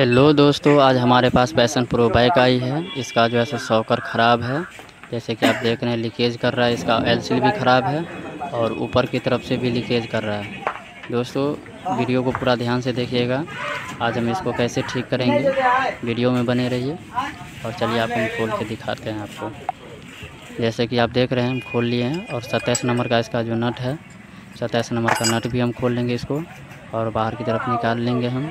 Hello दोस्तों, आज हमारे पास पैसन प्रो बाइक आई है। इसका जो है सो सॉकर ख़राब है। जैसे कि आप देख रहे हैं लीकेज कर रहा है। इसका एलसी भी ख़राब है और ऊपर की तरफ़ से भी लीकेज कर रहा है। दोस्तों, वीडियो को पूरा ध्यान से देखिएगा। आज हम इसको कैसे ठीक करेंगे, वीडियो में बने रहिए और चलिए आप हम खोल के दिखाते हैं आपको। जैसे कि आप देख रहे हैं, हम खोल लिए हैं और सत्ताईस नंबर का इसका जो नट है, सत्ताईस नंबर का नट भी हम खोल लेंगे इसको और बाहर की तरफ़ निकाल लेंगे हम।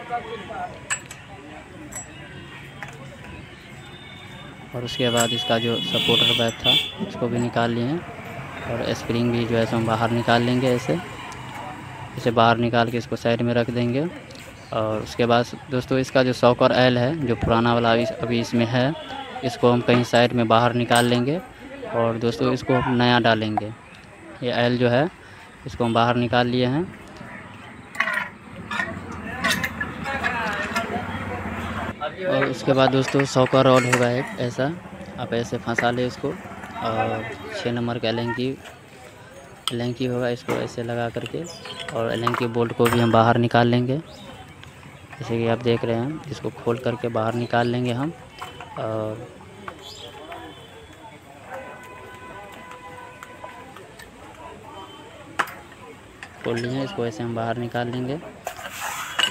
और उसके बाद इसका जो सपोर्टर बैग था, उसको भी निकाल लिए और स्प्रिंग भी जो है सो हम बाहर निकाल लेंगे ऐसे। इसे बाहर निकाल के इसको साइड में रख देंगे। और उसके बाद दोस्तों इसका जो सॉकर एल है, जो पुराना वाला अभी इसमें है, इसको हम कहीं साइड में बाहर निकाल लेंगे। और दोस्तों इसको हम नया डालेंगे। ये एल जो है, इसको हम बाहर निकाल लिए हैं। और उसके बाद दोस्तों, सौ का रॉड होगा एक, ऐसा। आप ऐसे फंसा ले इसको। और छः नंबर का एलेंकी एलेंकी होगा इसको ऐसे लगा करके। और एलेंकी बोल्ट को भी हम बाहर निकाल लेंगे। जैसे कि आप देख रहे हैं, इसको खोल करके बाहर निकाल लेंगे हम। और खोल लिए इसको ऐसे हम बाहर निकाल लेंगे।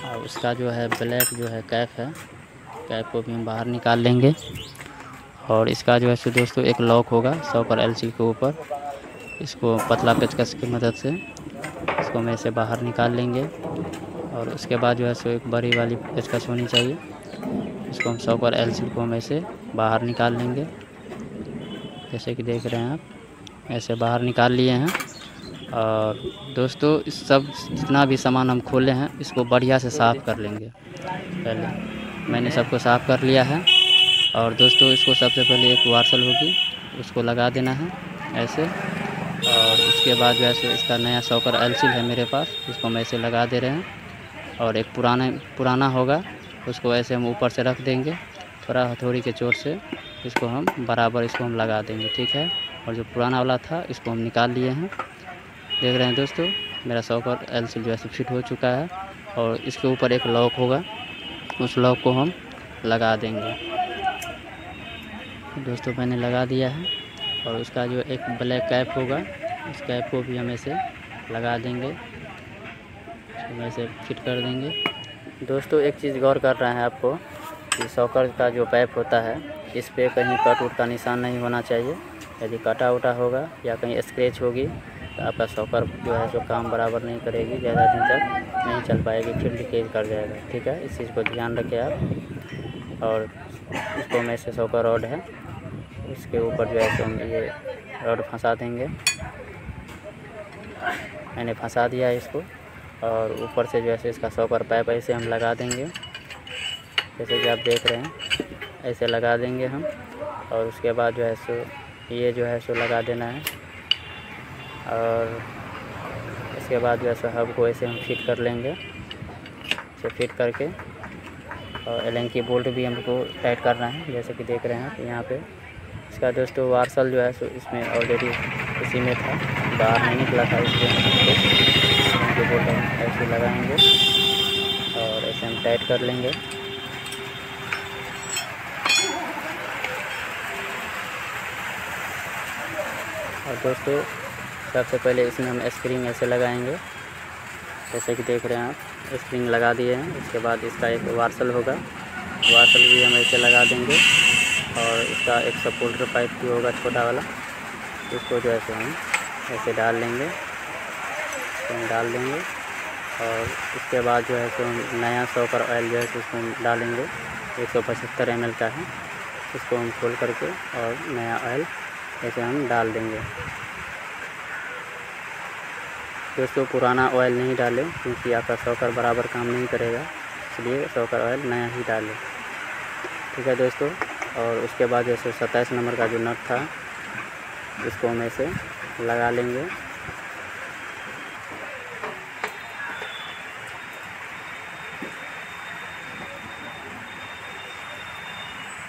और उसका जो है ब्लैक जो है कैप है। कैप को भी हम बाहर निकाल लेंगे। और इसका जो है सो दोस्तों, एक लॉक होगा सौ पर एल के ऊपर। इसको पतला पेचकस की मदद से इसको हम ऐसे बाहर निकाल लेंगे। और उसके बाद जो है सो एक बड़ी वाली पेचकस होनी चाहिए। इसको हम सौ पर एल को हम ऐसे बाहर निकाल लेंगे। जैसे कि देख रहे हैं आप, ऐसे बाहर निकाल लिए हैं। और दोस्तों, इस सब जितना भी सामान हम खोले हैं, इसको बढ़िया से साफ़ कर लेंगे। पहले मैंने सबको साफ़ कर लिया है। और दोस्तों, इसको सबसे पहले एक वार्सल होगी। उसको लगा देना है, ऐसे। और उसके बाद है इसका नया सॉकर एलसील है मेरे पास। इसको हम ऐसे लगा दे रहे हैं। और एक पुराना पुराना होगा। उसको ऐसे हम ऊपर से रख देंगे, थोड़ा हथौड़ी के चोट से। इसको हम बराबर इसको हम लगा देंगे, ठीक है? और जो पुराना वाला था, इसको हम निकाल लिए हैं। देख रहे हैं दोस्तों, मेरा सॉकर एल जो है फिट हो चुका है। और इसके ऊपर एक लॉक होगा। उस लॉक को हम लगा देंगे। दोस्तों, मैंने लगा दिया है और उसका जो एक ब्लैक कैप होगा, उस कैप को भी हम ऐसे लगा देंगे। हम ऐसे फिट कर देंगे। दोस्तों, एक चीज़ गौर कर रहे हैं आपको कि सॉकर का जो पाइप होता है, इस पर कहीं कट उट का निशान नहीं होना चाहिए। यदि कटा उटा होगा या कहीं स्क्रैच होगी आपका सॉकर जो है जो काम बराबर नहीं करेगी, ज़्यादा दिन तक नहीं चल पाएगी, फिर लीकेज कर जाएगा, ठीक है? इस चीज़ को ध्यान रखें आप। और इसको में से सॉकर रॉड है, इसके ऊपर जो है तो हम ये रॉड फंसा देंगे। मैंने फंसा दिया इसको, और ऊपर से जो है इसका सॉकर पाइप ऐसे हम लगा देंगे, जैसे कि आप देख रहे हैं, ऐसे लगा देंगे हम, और उसके बाद जो है सो ये जो है सो लगा देना है। और इसके बाद जो है हब को ऐसे हम फिट कर लेंगे। इसे फिट करके और एल की बोल्ट भी हमको टाइट करना है, जैसे कि देख रहे हैं आप यहाँ पे। इसका दोस्तों, वार्सल जो है सो, इसमें ऑलरेडी इसी में था। बाहर नहीं निकला था इसलिए एलेंकी बोल्ट ऐसे लगाएँगे और ऐसे हम टाइट कर लेंगे। और दोस्तों सबसे पहले इसमें हम स्प्रिंग ऐसे लगाएँगे। जैसे कि देख रहे हैं आप, स्प्रिंग लगा दिए हैं। उसके बाद इसका एक वार्सल होगा। वार्सल भी हम ऐसे लगा देंगे। और इसका एक सपोल्टर पाइप भी होगा छोटा वाला। इसको जो ऐसे हम ऐसे डाल लेंगे। तो डाल देंगे। और उसके बाद जो है सो हम नया सॉकर ऑयल जो है उसको हम डालेंगे। एक सौ पचहत्तर एम का है। इसको हम खोल करके और नया ऑयल ऐसे हम डाल देंगे। दोस्तों, पुराना ऑयल नहीं डालें, क्योंकि आपका सौकर बराबर काम नहीं करेगा, इसलिए सौकर ऑयल नया ही डालें। ठीक है दोस्तों, और उसके बाद जैसे सत्ताईस नंबर का जो नट था, इसको हम ऐसे लगा लेंगे।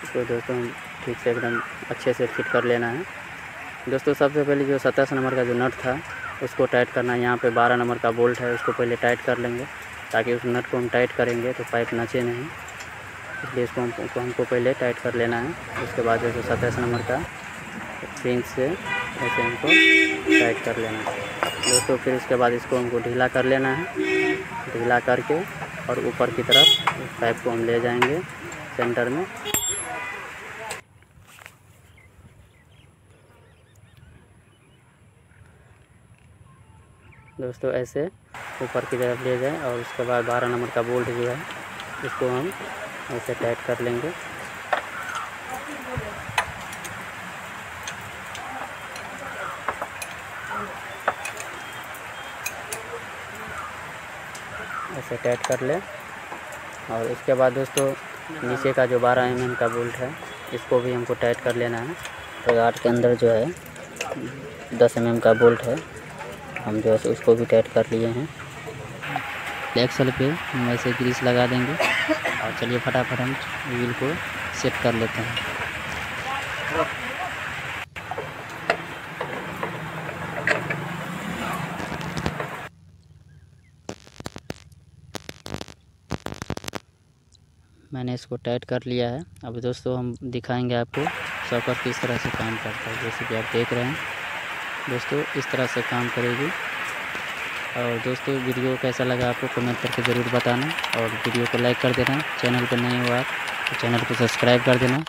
इसको दोस्तों ठीक से एकदम अच्छे से फिट कर लेना है। दोस्तों, सबसे पहले जो सत्ताईस नंबर का जो नट था उसको टाइट करना है यहाँ पे बारह नंबर का बोल्ट है, उसको पहले टाइट कर लेंगे। ताकि उस नट को हम टाइट करेंगे तो पाइप नचे नहीं। इसलिए इसको हमको हमको पहले टाइट कर लेना है। उसके बाद जो सत्ताईस नंबर का फ्रिंज से, ऐसे हमको टाइट कर लेना है। दोस्तों, फिर उसके बाद इसको हमको ढीला कर लेना है। ढीला करके और ऊपर की तरफ़ पाइप को हम ले जाएँगे सेंटर में। दोस्तों, ऐसे ऊपर की तरफ़ ले जाएँ और उसके बाद बारह नंबर का बोल्ट जो है, इसको हम ऐसे टाइट कर लेंगे। ऐसे टाइट कर ले। और उसके बाद दोस्तों, नीचे का जो बारह एम का बोल्ट है, इसको भी हमको टाइट कर लेना है। तो गार्ड के अंदर जो है, दस एम का बोल्ट है। हम जो है उसको भी टाइट कर लिए हैं। एक्सल पे हम ऐसे ग्रीस लगा देंगे। और चलिए फटाफट हम व्हील को सेट कर लेते हैं। मैंने इसको टाइट कर लिया है। अब दोस्तों हम दिखाएँगे आपको सॉकर किस तरह से काम करता है, जैसे कि आप देख रहे हैं। दोस्तों, इस तरह से काम करेगी। और दोस्तों, वीडियो कैसा लगा आपको कमेंट करके ज़रूर बताना। और वीडियो को लाइक कर देना, चैनल पर नहीं हुआ तो चैनल को सब्सक्राइब कर देना।